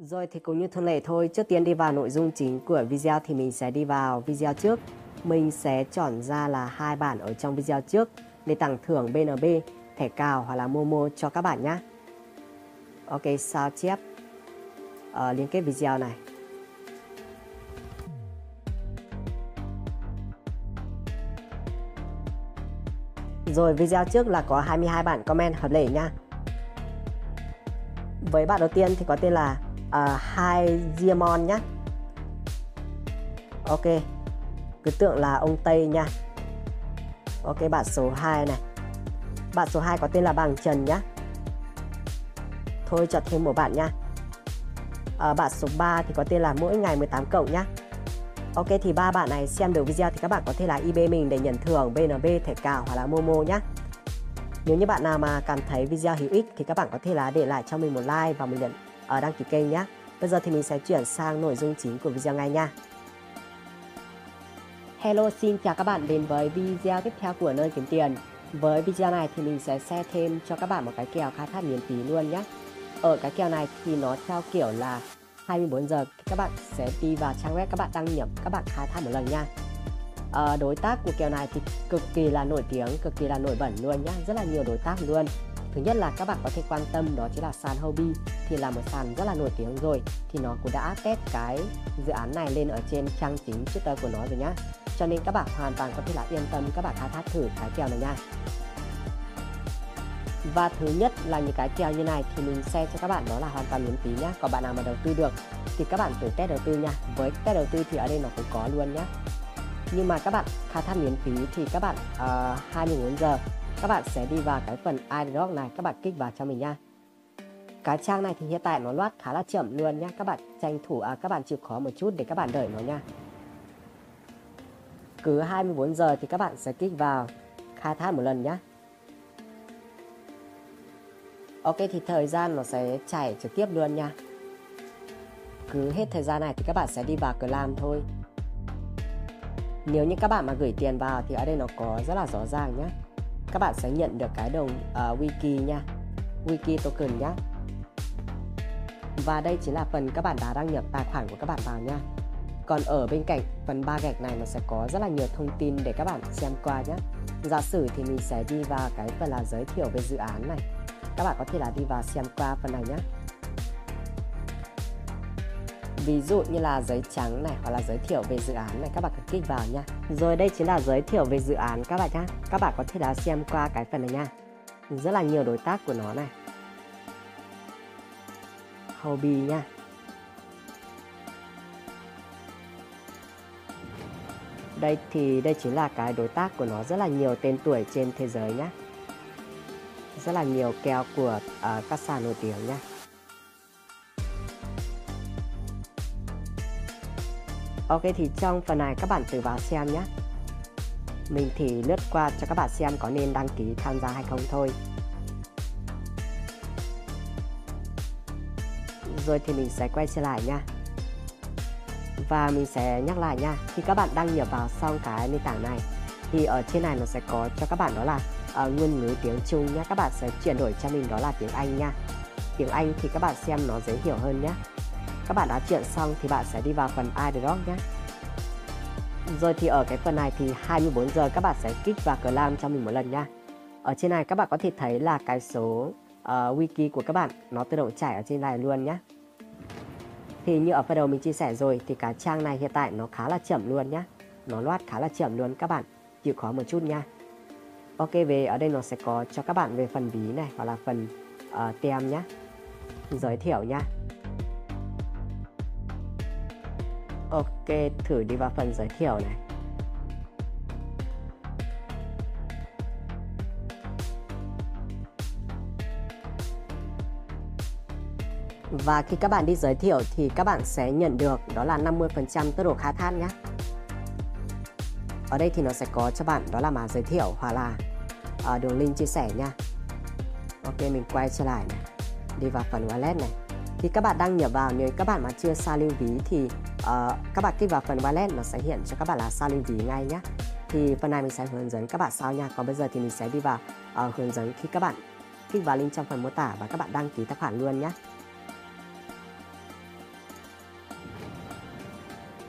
Rồi thì cũng như thường lệ thôi, trước tiên đi vào nội dung chính của video thì mình sẽ đi vào video trước. Mình sẽ chọn ra là hai bản ở trong video trước để tặng thưởng BNB, thẻ cào hoặc là Momo cho các bạn nhé. Ok, sao chép ờ, liên kết video này. Rồi video trước là có 22 bản comment hợp lệ nha. Với bạn đầu tiên thì có tên là Ờ, uh, Hai Diamond nhé. Ok, cứ tượng là ông Tây nha. Ok, bạn số 2 này. Bạn số 2 có tên là Bằng Trần nhé. Thôi chọn thêm một bạn nha. À, ờ, bạn số 3 thì có tên là mỗi ngày 18 cộng nhá. Ok thì ba bạn này xem được video thì các bạn có thể là IB mình để nhận thưởng BNB thẻ cào hoặc là Momo nhé. Nếu như bạn nào mà cảm thấy video hữu ích thì các bạn có thể là để lại cho mình một like và một nhận ở đăng ký kênh nhé. Bây giờ thì mình sẽ chuyển sang nội dung chính của video ngay nha. Hello xin chào các bạn đến với video tiếp theo của nơi kiếm tiền. Với video này thì mình sẽ share thêm cho các bạn một cái kèo khai thác miễn phí luôn nhé. Ở cái kèo này thì nó theo kiểu là 24 giờ các bạn sẽ đi vào trang web các bạn đăng nhập các bạn khai thác một lần nha à, đối tác của kèo này thì cực kỳ là nổi tiếng cực kỳ là nổi bẩn luôn nhá rất là nhiều đối tác luôn thứ nhất là các bạn có thể quan tâm đó chính là sàn Hobby thì là một sàn rất là nổi tiếng rồi thì nó cũng đã test cái dự án này lên ở trên trang chính Twitter của nó rồi nhá. Cho nên các bạn hoàn toàn có thể là yên tâm các bạn khai thác thử cái kèo này nha. Và thứ nhất là những cái kèo như này thì mình share cho các bạn đó là hoàn toàn miễn phí nhá còn bạn nào mà đầu tư được thì các bạn thử test đầu tư nha. Với test đầu tư thì ở đây nó cũng có luôn nhá. Nhưng mà các bạn khai thác miễn phí thì các bạn ờ, uh, 24 giờ các bạn sẽ đi vào cái phần iDrop này các bạn kích vào cho mình nha. Cái trang này thì hiện tại nó loát khá là chậm luôn nhá. Các bạn tranh thủ à, các bạn chịu khó một chút để các bạn đợi nó nha. Cứ 24 giờ thì các bạn sẽ kích vào khai thác một lần nhá. Ok thì thời gian nó sẽ chảy trực tiếp luôn nha. Cứ hết thời gian này thì các bạn sẽ đi vào cửa làm thôi. Nếu như các bạn mà gửi tiền vào thì ở đây nó có rất là rõ ràng nhé các bạn sẽ nhận được cái đồng uh, ờ, wiki nha. Wiki token nhá. Và đây chính là phần các bạn đã đăng nhập tài khoản của các bạn vào nha. Còn ở bên cạnh phần ba gạch này nó sẽ có rất là nhiều thông tin để các bạn xem qua nhé Giả sử thì mình sẽ đi vào cái phần là giới thiệu về dự án này. Các bạn có thể là đi vào xem qua phần này nhé ví dụ như là giấy trắng này hoặc là giới thiệu về dự án này các bạn cứ kích vào nha. Rồi đây chính là giới thiệu về dự án các bạn nhé các bạn có thể là xem qua cái phần này nha. Rất là nhiều đối tác của nó này. Hobby nha. Đây thì đây chính là cái đối tác của nó. Rất là nhiều tên tuổi trên thế giới nhé rất là nhiều kèo của uh, các sàn nổi tiếng nhé Ok thì trong phần này các bạn tự vào xem nhé. Mình thì lướt qua cho các bạn xem có nên đăng ký tham gia hay không thôi. Rồi thì mình sẽ quay trở lại nha. Và mình sẽ nhắc lại nha Khi các bạn đăng nhập vào xong cái nền tảng này Thì ở trên này nó sẽ có cho các bạn đó là uh, ngôn ngữ tiếng Trung nhé. Các bạn sẽ chuyển đổi cho mình đó là tiếng Anh nha. Tiếng Anh thì các bạn xem nó dễ hiểu hơn nhé các bạn đã chuyện xong thì bạn sẽ đi vào phần iDrop nhé. Rồi thì ở cái phần này thì 24 giờ các bạn sẽ kích và cờ lam cho mình một lần nha. Ở trên này các bạn có thể thấy là cái số uh, wiki của các bạn nó tự động chảy ở trên này luôn nhé. Thì như ở phần đầu mình chia sẻ rồi thì cái trang này hiện tại nó khá là chậm luôn nhé. Nó loát khá là chậm luôn các bạn. Chịu khó một chút nha. Ok về ở đây nó sẽ có cho các bạn về phần ví này hoặc là phần uh, tem nhé. Giới thiệu nhá Ok thử đi vào phần giới thiệu này. Và khi các bạn đi giới thiệu thì các bạn sẽ nhận được đó là 50% tốc độ khai thác nhé. Ở đây thì nó sẽ có cho bạn đó là mã giới thiệu hoặc là uh, đường link chia sẻ nha. Ok mình quay trở lại này. Đi vào phần wallet này khi các bạn đăng nhập vào nếu các bạn mà chưa xa lưu ví thì uh, các bạn kích vào phần wallet nó sẽ hiện cho các bạn là xa lưu ví ngay nhé thì phần này mình sẽ hướng dẫn các bạn sao nha. Còn bây giờ thì mình sẽ đi vào uh, hướng dẫn khi các bạn kích vào link trong phần mô tả và các bạn đăng ký tài khoản luôn nhé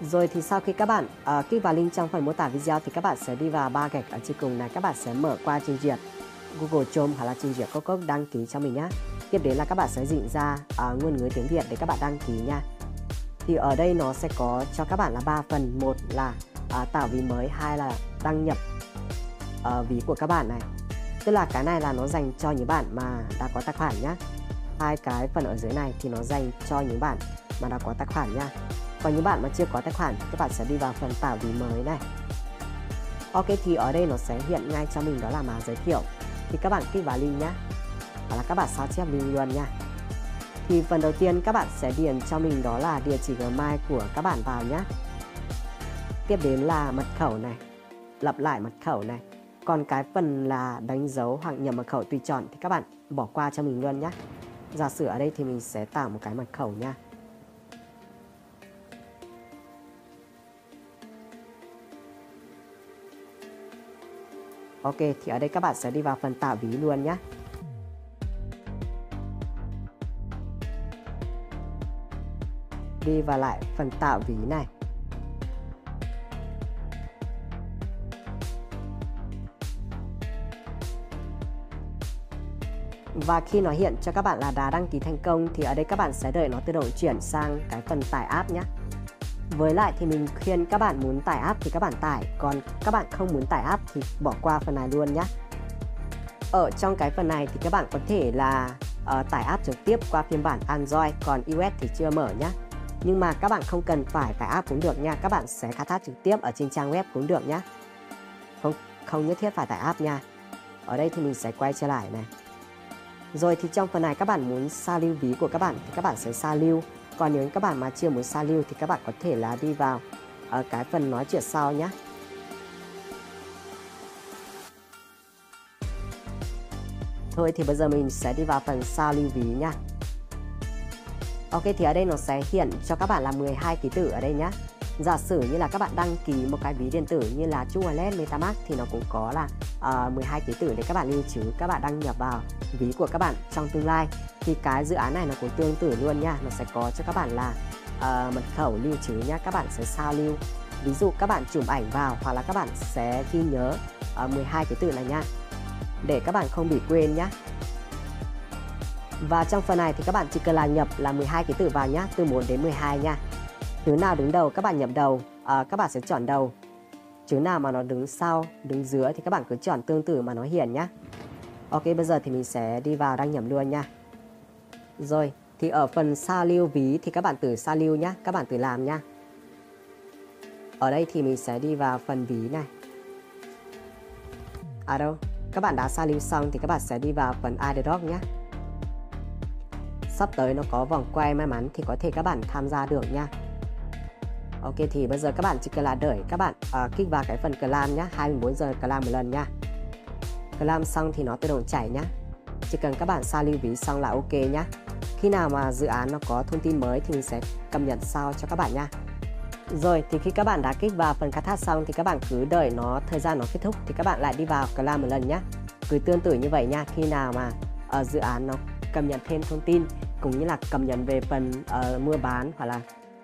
Rồi thì sau khi các bạn uh, kích vào link trong phần mô tả video thì các bạn sẽ đi vào ba gạch ở trên cùng này. Các bạn sẽ mở qua trình duyệt Google Chrome hoặc là trình duyệt Google đăng ký cho mình nhé. Tiếp đến là các bạn sẽ dịnh ra uh, ngôn ngữ tiếng Việt để các bạn đăng ký nha. Thì ở đây nó sẽ có cho các bạn là ba phần, một là uh, tạo ví mới, hai là đăng nhập uh, ví của các bạn này. Tức là cái này là nó dành cho những bạn mà đã có tài khoản nhá. Hai cái phần ở dưới này thì nó dành cho những bạn mà đã có tài khoản nha còn những bạn mà chưa có tài khoản các bạn sẽ đi vào phần tạo ví mới này ok thì ở đây nó sẽ hiện ngay cho mình đó là mã giới thiệu thì các bạn click vào link nhé hoặc là các bạn sao chép bình luôn nha. Thì phần đầu tiên các bạn sẽ điền cho mình đó là địa chỉ gmail của các bạn vào nhé tiếp đến là mật khẩu này lặp lại mật khẩu này. Còn cái phần là đánh dấu hoặc nhập mật khẩu tùy chọn thì các bạn bỏ qua cho mình luôn nhé giả sử ở đây thì mình sẽ tạo một cái mật khẩu nha. Ok, thì ở đây các bạn sẽ đi vào phần tạo ví luôn nhé. Đi vào lại phần tạo ví này. Và khi nó hiện cho các bạn là đã đăng ký thành công thì ở đây các bạn sẽ đợi nó tự động chuyển sang cái phần tải app nhé. Với lại thì mình khuyên các bạn muốn tải app thì các bạn tải, còn các bạn không muốn tải app thì bỏ qua phần này luôn nhé. Ở trong cái phần này thì các bạn có thể là uh, tải app trực tiếp qua phiên bản Android, còn iOS thì chưa mở nhé. Nhưng mà các bạn không cần phải tải app cũng được nha, các bạn sẽ khai thác trực tiếp ở trên trang web cũng được nhé. Không không nhất thiết phải tải app nha. Ở đây thì mình sẽ quay trở lại này. Rồi thì trong phần này các bạn muốn sa lưu ví của các bạn thì các bạn sẽ sa lưu còn nếu các bạn mà chưa muốn sa lưu thì các bạn có thể là đi vào ở cái phần nói chuyện sau nhé Thôi thì bây giờ mình sẽ đi vào phần sao lưu ví nha. Ok thì ở đây nó sẽ hiện cho các bạn là 12 ký tự ở đây nhá Giả sử như là các bạn đăng ký một cái ví điện tử như là True Wallet, Metamask thì nó cũng có là ờ, uh, 12 ký tự để các bạn lưu trữ, các bạn đăng nhập vào ví của các bạn trong tương lai. Thì cái dự án này nó cũng tương tự luôn nha, nó sẽ có cho các bạn là uh, mật khẩu lưu trữ nhá, các bạn sẽ sao lưu. Ví dụ các bạn chụp ảnh vào hoặc là các bạn sẽ ghi nhớ ờ, uh, 12 ký tự này nha. Để các bạn không bị quên nhá. Và trong phần này thì các bạn chỉ cần là nhập là 12 ký tự vào nhá, từ 4 đến 12 nha. Chữ nào đứng đầu các bạn nhập đầu à, các bạn sẽ chọn đầu. Chữ nào mà nó đứng sau đứng dưới thì các bạn cứ chọn tương tự mà nó hiển nhá. Ok bây giờ thì mình sẽ đi vào đăng nhập luôn nha. Rồi thì ở phần sao lưu ví thì các bạn tự sao lưu nhá các bạn tự làm nhá. Ở đây thì mình sẽ đi vào phần ví này. À đâu các bạn đã sao lưu xong thì các bạn sẽ đi vào phần iDrop nhé sắp tới nó có vòng quay may mắn thì có thể các bạn tham gia được nha. Ok thì bây giờ các bạn chỉ cần là đợi các bạn uh, kích vào cái phần clam nhá 24 giờ clam một lần nha. Clam xong thì nó tự động chảy nhá. Chỉ cần các bạn sao lưu ví xong là ok nhá. Khi nào mà dự án nó có thông tin mới thì mình sẽ cập nhật sau cho các bạn nha. Rồi thì khi các bạn đã kích vào phần khai thác xong thì các bạn cứ đợi nó thời gian nó kết thúc thì các bạn lại đi vào clam một lần nhá. cứ tương tự như vậy nha khi nào mà ở dự án nó cập nhật thêm thông tin cũng như là cập nhật về phần uh, mua bán hoặc là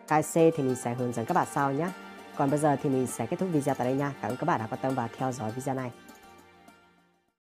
KC thì mình sẽ hướng dẫn các bạn sau nhé. Còn bây giờ thì mình sẽ kết thúc video tại đây nha. Cảm ơn các bạn đã quan tâm và theo dõi video này.